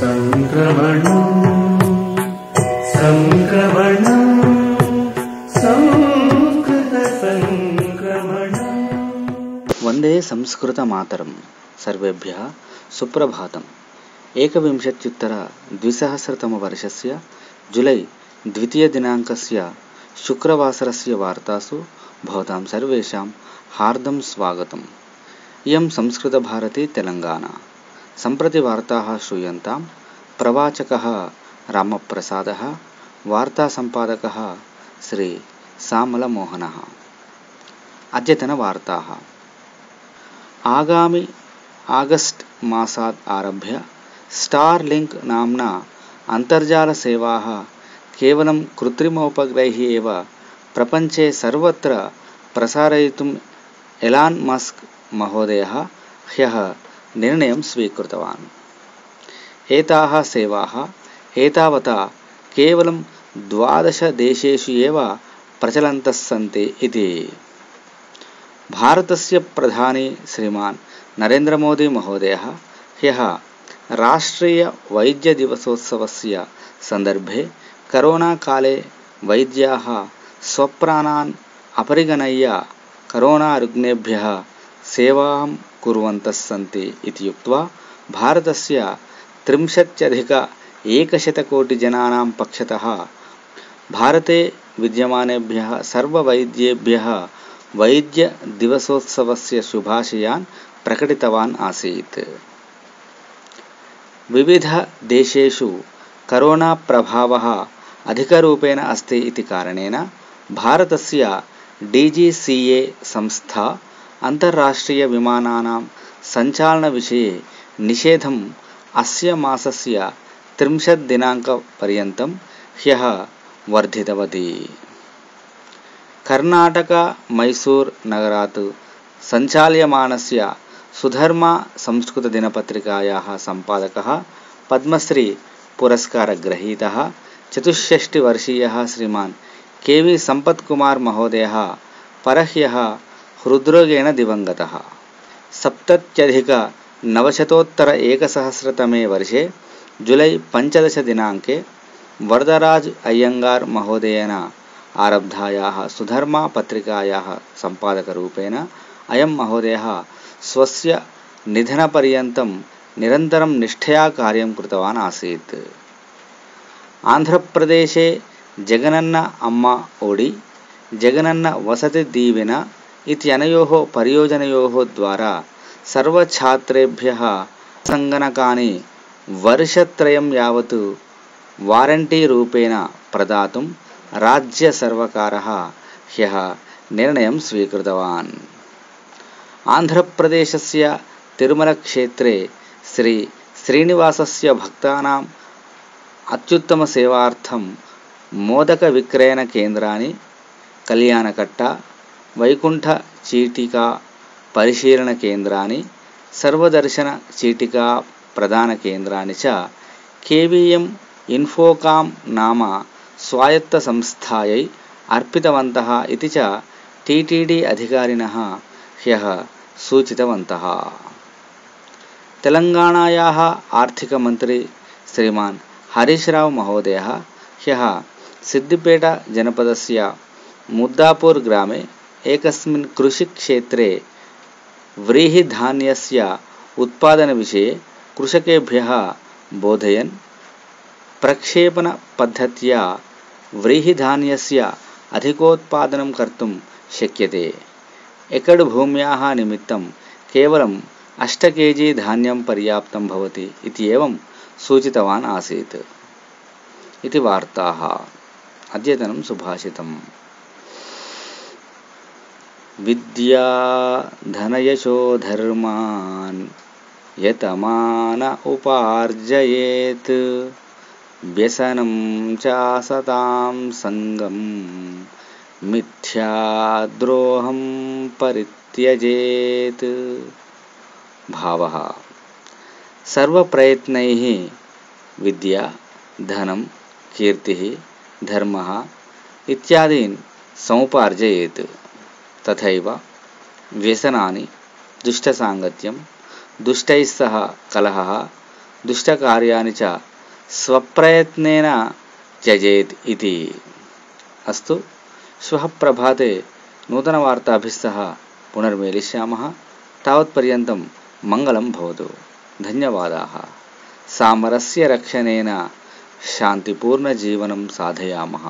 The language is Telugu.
సంక్రమణం సంక్రమణం వందే సంస్కృత మాతరం సర్వేభ్య సుప్రభాతం. ఏకవింశత్యుత్తర ద్విసహస్రతమవర్షస్య జులై ద్వితీయ ద్వితీయదినాङ्कस्य శుక్రవాसरस्य వార్తాసు భవతాం సర్వేషాం హార్దం స్వాగతం. ఇయం సంస్కృత భారతి తెలంగాణ. सम्प्रति वार्ताः श्रूयन्तां प्रवाचकः रामप्रसादः वार्तासम्पादकः श्री सामलमोहनः अद्यतनवार्ताः आगामि आगस्ट् मासात् आरभ्य स्टार् लिङ्क् नाम्ना अन्तर्जालसेवाः केवलं कृत्रिमोपग्रैः एव प्रपञ्चे सर्वत्र प्रसारयितुम् एलान् मस्क् महोदयः ह्यः निर्णयं स्वीकृतवान्। एताः सेवाः एतावता केवलं द्वादशदेशेषु एव प्रचलन्तः सन्ति इति। भारतस्य प्रधानी श्रीमान् नरेन्द्रमोदीमहोदयः ह्यः राष्ट्रीयवैद्यदिवसोत्सवस्य सन्दर्भे करोनाकाले वैद्याः स्वप्राणान् अपरिगणय्य करोनारुग्णेभ्यः सेवां कुर्वन्तः सन्ति इति उक्त्वा भारतस्य त्रिंशत्यधिक एकशतकोटिजनानां पक्षतः भारते विद्यमानेभ्यः सर्ववैद्येभ्यः वैद्यदिवसोत्सवस्य शुभाशयान् प्रकटितवान् आसीत्। विविधदेशेषु करोनाप्रभावः अधिकरूपेण अस्ति इति कारणेन भारतस्य डी जी सी ए संस्था अन्तर्राष्ट्रीयविमानानां सञ्चालनविषये निषेधम् अस्य मासस्य त्रिंशत् दिनाङ्कपर्यन्तं ह्यः वर्धितवती कर्णाटक मैसूर् नगरात् सञ्चाल्यमानस्य सुधर्मा संस्कृतदिनपत्रिकायाः सम्पादकः पद्मश्री पुरस्कारग्रहीतः चतुष्षष्टिवर्षीयः श्रीमान् के वि सम्पत्कुमार् महोदयः परह्यः हृद्रोगेण दिवङ्गतः सप्तत्यधिकनवशतोत्तर एकसहस्रतमे वर्षे जुलै पञ्चदशदिनाङ्के वरदराज् अय्यङ्गार् महोदयेन आरब्धायाः सुधर्मा पत्रिकायाः सम्पादकरूपेण अयं महोदयः स्वस्य निधनपर्यन्तं निरन्तरं निष्ठया कार्यं कृतवान् आसीत्। आन्ध्रप्रदेशे ఇత్యనయోః పరియోజనయో ద్వారా సర్వఛాత్రేభ్య సంగణకాని వర్షత్రయం యావత్ వారంటీ రూపేణ ప్రదాతుం రాజ్యసర్వకారः హ్యः నిర్ణయం స్వీకృతవాన్ ఆంధ్రప్రదేశస్య తిరుమలక్షేత్రే శ్రీ శ్రీనివాసస్య భక్తానాం అత్యుత్తమ సేవార్థం మోదక విక్రయణ కేంద్రాన్ని కళ్యాణకట్ట मोदकविक्रयणकेन्द्राणि कल्याणकट्टा वैकुण्ठचीटिका परिशीलनकेन्द्राणि सर्वदर्शनचीटिका प्रदानकेन्द्राणि च के वि एम् इन्फोकाम् नाम स्वायत्तसंस्थायै अर्पितवन्तः इति च टी टी डी अधिकारिणः ह्यः सूचितवन्तः तेलङ्गाणायाः आर्थिकमन्त्री श्रीमान् हरीशराव् महोदयः ह्यः सिद्दिपेटजनपदस्य मुद्दापूर् ग्रामे एकस्मिन् कृषिक्षेत्रे व्रीहिधान्यस्य उत्पादनविषये कृषकेभ्यः बोधयन्, प्रक्षेपणपद्धत्या व्रीहिधान्यस्य अधिकोत्पादनं कर्तुं शक्यते। एकड् भूम्याः निमित्तं केवलम् अष्ट के जी धान्यं पर्याप्तं भवति इति एवं सूचितवान् आसीत्। इति वार्ताः। अद्यतनं सुभाषितम्। विद्या धनयशो धर्मान् यतमान उपार्जयेत्। व्यसनं चासतां सङ्गं परित्यजेत्। भावः। सर्वप्रयत्नैः विद्या, धनं, कीर्तिः, धर्मः इत्यादीन् समुपार्जयेत्। తథైవ వ్యసనాన్ని దుష్టసాంగత్యం దుష్టైస్సహ కలహ దుష్టకార్యాన్ని చ స్వప్రయత్నేన త్యజేత్ ఇది అస్తు శ్వః ప్రభాతే నూతన వార్తాభిస్సహ పునర్మేలిష్యామः తావత్పర్యంతం మంగళం భవతు ధన్యవాదాः సామరస్య రక్షణేన శాంతిపూర్ణజీవనం సాధయామः